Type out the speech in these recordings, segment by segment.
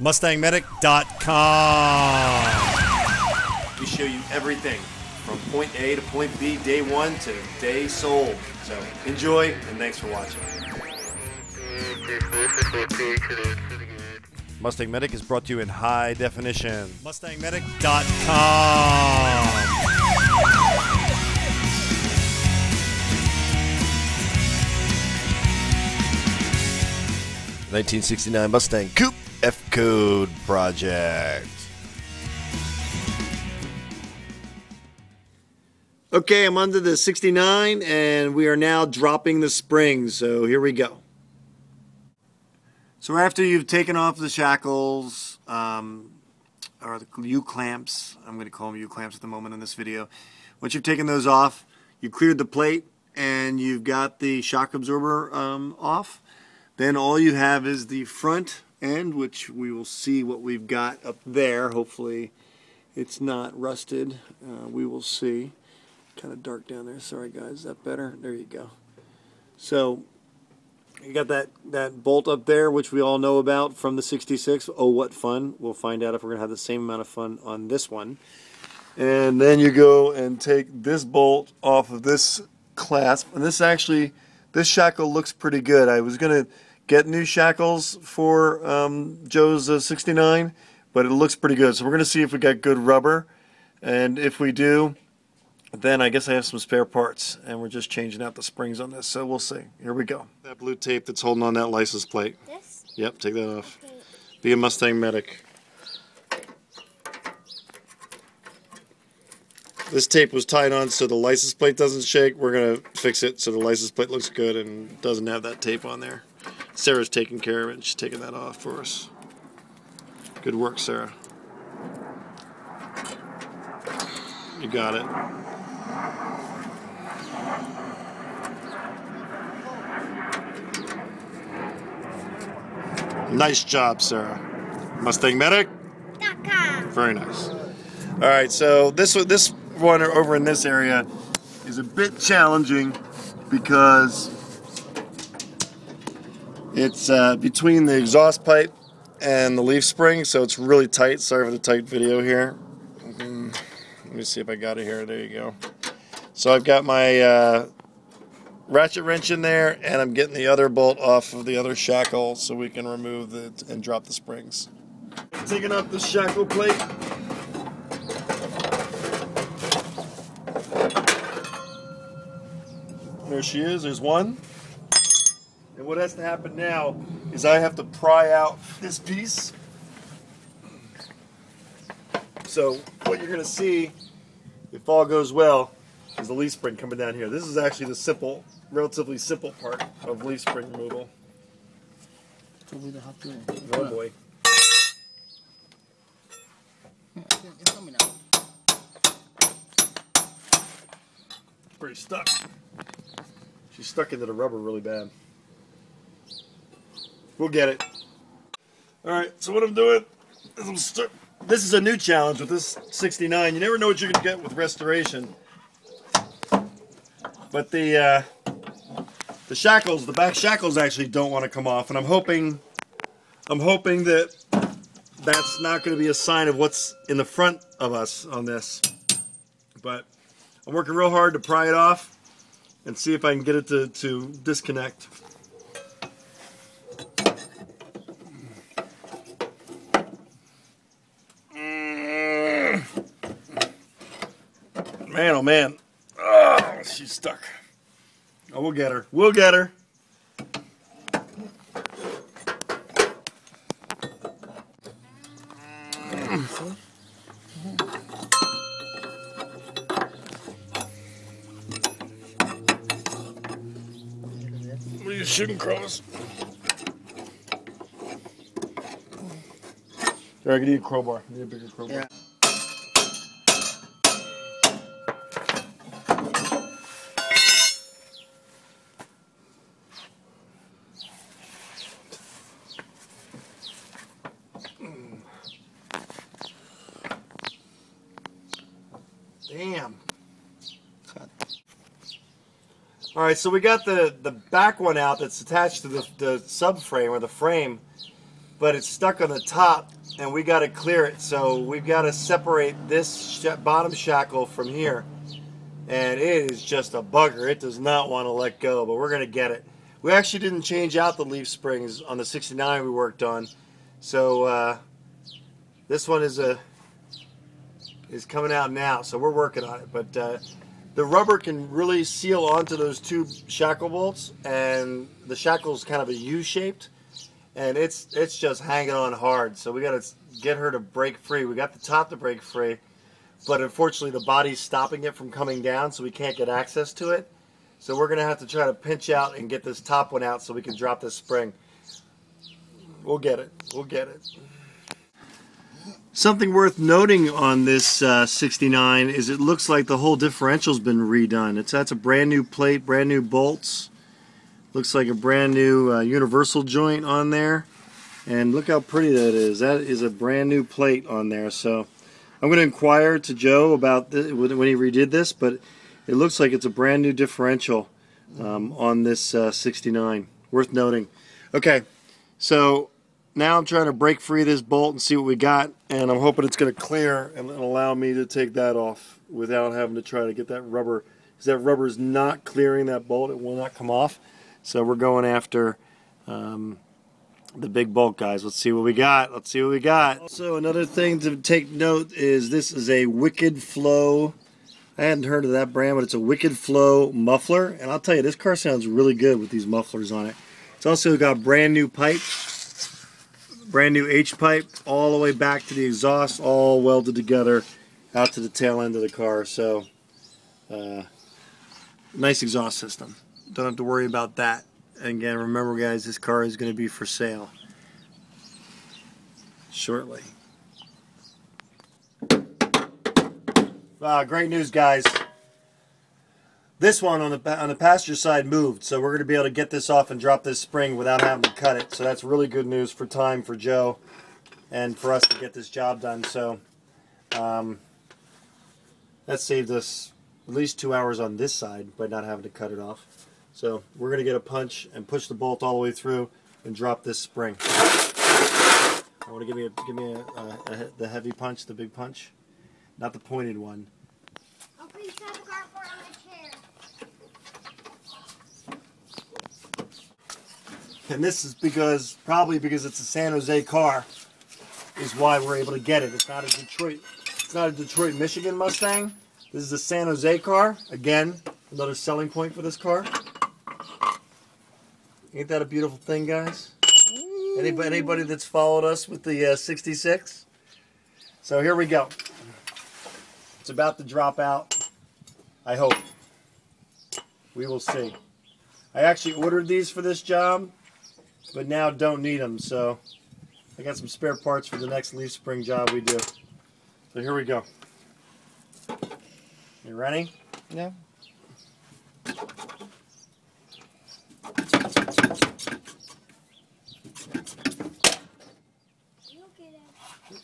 MustangMedic.com. We show you everything from point A to point B, day one to day sold. So enjoy and thanks for watching. Mustang Medic is brought to you in high definition. MustangMedic.com. 1969 Mustang Coupe F Code Project. Okay, I'm under the 69 and we are now dropping the springs. So here we go. So after you've taken off the shackles, um, or the U-clamps, I'm going to call them U-clamps at the moment in this video. Once you've taken those off, you cleared the plate and you've got the shock absorber um, off. Then all you have is the front end, which we will see what we've got up there. Hopefully it's not rusted. Uh, we will see. Kind of dark down there. Sorry guys, is that better? There you go. So you got that, that bolt up there, which we all know about from the 66. Oh, what fun. We'll find out if we're going to have the same amount of fun on this one. And then you go and take this bolt off of this clasp. And this actually, this shackle looks pretty good. I was going to get new shackles for um, Joe's uh, 69, but it looks pretty good. So we're going to see if we got good rubber. And if we do, then I guess I have some spare parts. And we're just changing out the springs on this. So we'll see. Here we go. That blue tape that's holding on that license plate. This? Yep, take that off. Okay. Be a Mustang medic. This tape was tied on so the license plate doesn't shake. We're going to fix it so the license plate looks good and doesn't have that tape on there. Sarah's taking care of it. She's taking that off for us. Good work, Sarah. You got it. Nice job, Sarah. Mustang Medic. Very nice. All right, so this this one over in this area is a bit challenging because it's uh, between the exhaust pipe and the leaf spring, so it's really tight. Sorry for the tight video here. Mm-hmm. Let me see if I got it here. There you go. So I've got my uh, ratchet wrench in there, and I'm getting the other bolt off of the other shackle so we can remove it and drop the springs. Taking off the shackle plate. There she is. There's one. And what has to happen now is I have to pry out this piece. So what you're going to see, if all goes well, is the leaf spring coming down here. This is actually the simple, relatively simple part of leaf spring removal. Oh boy. Pretty stuck. She's stuck into the rubber really bad. We'll get it. All right, so what I'm doing is I'm start. This is a new challenge with this 69. You never know what you're gonna get with restoration. But the uh, the shackles, the back shackles actually don't want to come off, and I'm hoping, I'm hoping that that's not going to be a sign of what's in the front of us on this. But I'm working real hard to pry it off and see if I can get it to, to disconnect. Man, oh man. Oh, she's stuck. Oh, we'll get her. We'll get her. What are you shooting crows? I need a crowbar. I need a bigger crowbar. Yeah. All right, so we got the, the back one out that's attached to the, the subframe or the frame, but it's stuck on the top and we got to clear it. So we've got to separate this sh bottom shackle from here. And it is just a bugger. It does not want to let go, but we're going to get it. We actually didn't change out the leaf springs on the 69 we worked on. So uh, this one is a is coming out now. So we're working on it. But uh, the rubber can really seal onto those two shackle bolts and the shackle is kind of a U-shaped and it's it's just hanging on hard. So we got to get her to break free. We got the top to break free, but unfortunately the body's stopping it from coming down, so we can't get access to it. So we're gonna have to try to pinch out and get this top one out so we can drop this spring. We'll get it. We'll get it. Something worth noting on this uh, 69 is it looks like the whole differential's been redone. It's that's a brand new plate, brand new bolts. Looks like a brand new uh, universal joint on there. And look how pretty that is. That is a brand new plate on there. So I'm going to inquire to Joe about when he redid this, but it looks like it's a brand new differential um, on this uh, 69. Worth noting. Okay, so now I'm trying to break free this bolt and see what we got, and I'm hoping it's going to clear and allow me to take that off without having to try to get that rubber. Because that rubber is not clearing that bolt, it will not come off. So we're going after um, the big bolt guys. Let's see what we got. Let's see what we got. Also, another thing to take note is this is a Wicked Flow. I hadn't heard of that brand, but it's a Wicked Flow muffler. And I'll tell you, this car sounds really good with these mufflers on it. It's also got brand new pipe, brand new H pipe, all the way back to the exhaust, all welded together out to the tail end of the car. So, uh, nice exhaust system. Don't have to worry about that. And again, remember guys, this car is going to be for sale shortly. Uh, great news, guys. This one on the on the passenger side moved, so we're going to be able to get this off and drop this spring without having to cut it. So that's really good news for time for Joe and for us to get this job done. So um, that saved us at least two hours on this side by not having to cut it off. So we're going to get a punch and push the bolt all the way through and drop this spring. I want to give me a, give me a, a, a, the heavy punch, the big punch, not the pointed one. And this is because, probably because it's a San Jose car, is why we're able to get it. It's not a Detroit, it's not a Detroit, Michigan Mustang. This is a San Jose car. Again, another selling point for this car. Ain't that a beautiful thing, guys? Anybody, anybody that's followed us with the uh, 66? So here we go. It's about to drop out. I hope. We will see. I actually ordered these for this job, but now don't need them. So I got some spare parts for the next leaf spring job we do. So here we go. You ready? Yeah.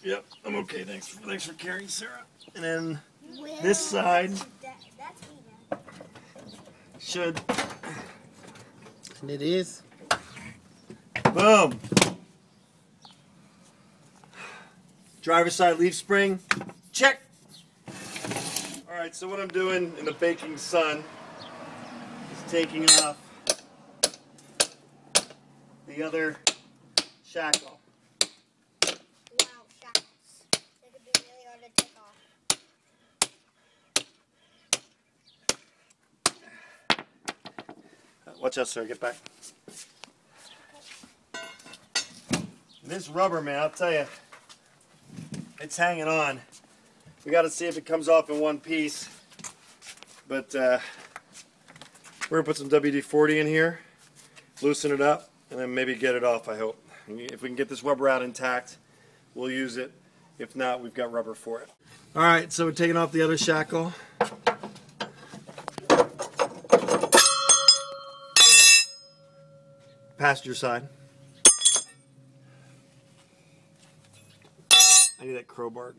Yep, I'm okay. Thanks. Thanks for carrying, Sarah. And then this side should. And it is. Boom. Driver side leaf spring. Check. All right. So what I'm doing in the baking sun is taking off the other shackle. Watch out, sir. Get back. This rubber, man, I'll tell you, it's hanging on. We got to see if it comes off in one piece. But uh, we're going to put some WD-40 in here, loosen it up, and then maybe get it off, I hope. If we can get this rubber out intact, we'll use it. If not, we've got rubber for it. All right, so we're taking off the other shackle. passenger side. that crowbar.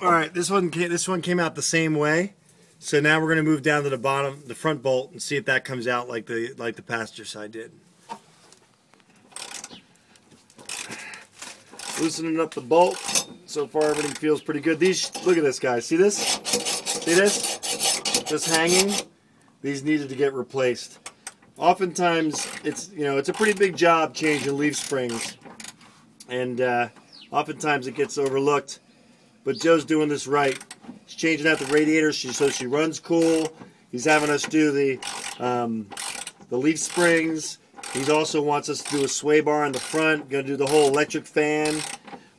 All right, this one came, this one came out the same way. So now we're going to move down to the bottom, the front bolt, and see if that comes out like the like the passenger side did. Loosening up the bolt. So far, everything feels pretty good. These, look at this, guys. See this? See this? Just hanging. These needed to get replaced. Oftentimes, it's you know it's a pretty big job changing leaf springs, and uh, oftentimes it gets overlooked. But Joe's doing this right. He's changing out the radiator so she runs cool. He's having us do the um, the leaf springs. He also wants us to do a sway bar on the front. Going to do the whole electric fan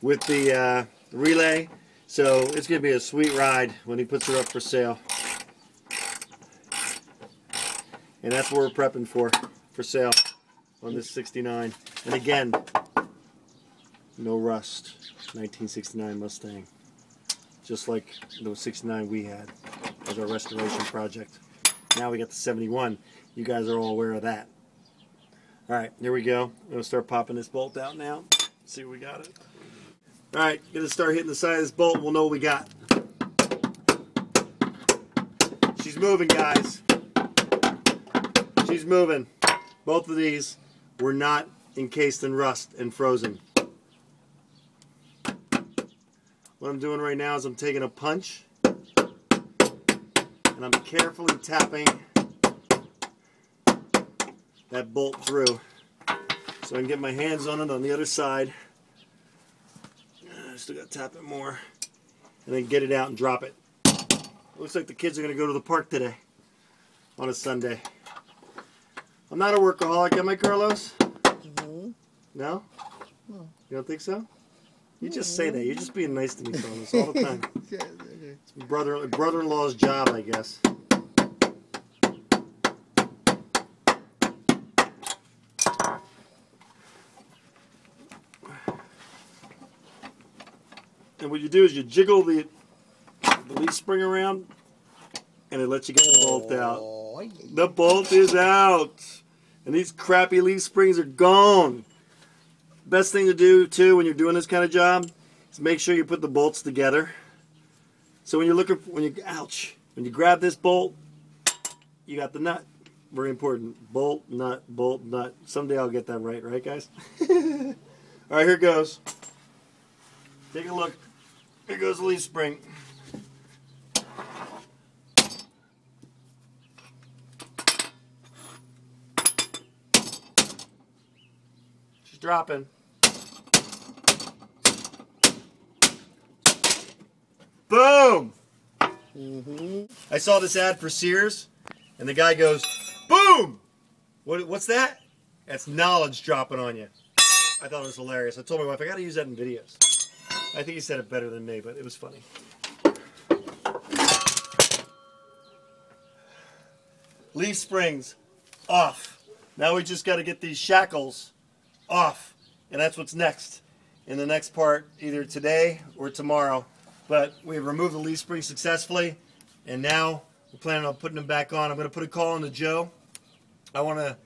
with the uh, relay. So it's going to be a sweet ride when he puts her up for sale. And that's what we're prepping for, for sale on this 69. And again, no rust. 1969 Mustang. Just like the 69 we had as our restoration project. Now we got the 71. You guys are all aware of that. All right, here we go. I'm gonna start popping this bolt out now. See we got it. All right, gonna start hitting the side of this bolt. We'll know what we got. She's moving, guys. She's moving. Both of these were not encased in rust and frozen. What I'm doing right now is I'm taking a punch and I'm carefully tapping that bolt through so I can get my hands on it on the other side. I still got to tap it more and then get it out and drop it. Looks like the kids are going to go to the park today on a Sunday. I'm not a workaholic, am I, Carlos? Mm-hmm. No? You don't think so? You just say that. You're just being nice to me, Carlos, all the time. It's brother brother-in-law's job, I guess. And what you do is you jiggle the, the leaf spring around, and it lets you get the bolt oh, out. Oh. The bolt is out. And these crappy leaf springs are gone. Best thing to do too when you're doing this kind of job is make sure you put the bolts together. So when you're looking for, when you ouch, when you grab this bolt, you got the nut. Very important. Bolt, nut, bolt, nut. Someday I'll get that right, right guys? All right, here goes. Take a look. Here goes the leaf spring. She's dropping. Boom! Mm-hmm. I saw this ad for Sears, and the guy goes, "Boom! What, what's that? That's knowledge dropping on you." I thought it was hilarious. I told my wife I got to use that in videos. I think he said it better than me, but it was funny. Leaf springs off. Now we just got to get these shackles off, and that's what's next in the next part, either today or tomorrow. But we removed the leaf spring successfully, and now we're planning on putting them back on. I'm going to put a call on to Joe. I want to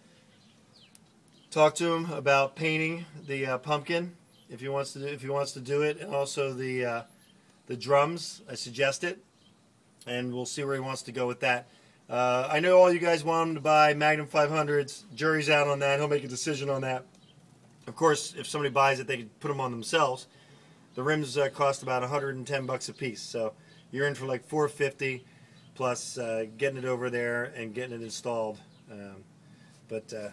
talk to him about painting the uh, pumpkin if he wants to do, if he wants to do it, and also the uh, the drums. I suggest it, and we'll see where he wants to go with that. Uh, I know all you guys want him to buy Magnum 500s. Jury's out on that. He'll make a decision on that. Of course, if somebody buys it, they can put them on themselves. The rims uh, cost about 110 bucks a piece, so you're in for like 450 plus uh, getting it over there and getting it installed. Um, but uh,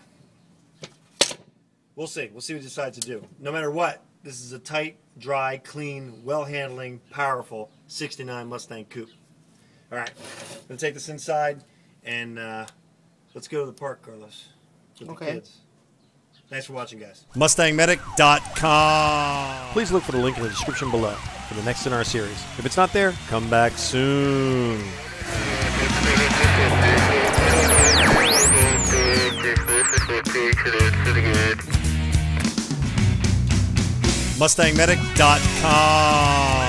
we'll see. We'll see what he decides to do. No matter what, this is a tight, dry, clean, well-handling, powerful 69 Mustang Coupe. All right, I'm gonna take this inside and uh, let's go to the park, Carlos, with the Okay. kids. Thanks for watching, guys. MustangMedic.com. Please look for the link in the description below for the next in our series. If it's not there, come back soon. MustangMedic.com.